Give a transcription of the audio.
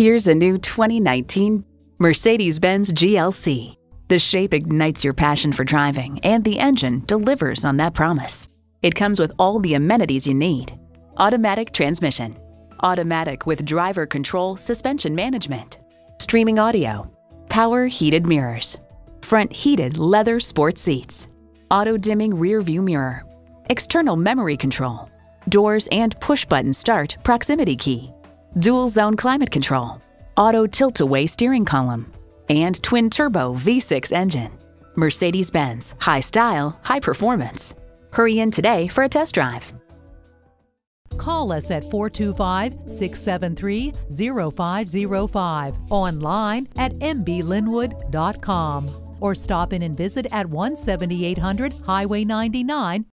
Here's a new 2019 Mercedes-Benz GLC. The shape ignites your passion for driving, and the engine delivers on that promise. It comes with all the amenities you need. Automatic transmission, automatic with driver control suspension management, streaming audio, power heated mirrors, front heated leather sports seats, auto dimming rear view mirror, external memory control, doors and push button start proximity key, dual zone climate control, auto tilt away steering column, and twin turbo V6 engine. Mercedes Benz, high style, high performance. Hurry in today for a test drive. Call us at 425 673 0505, online at mblynnwood.com, or stop in and visit at 17800 Highway 99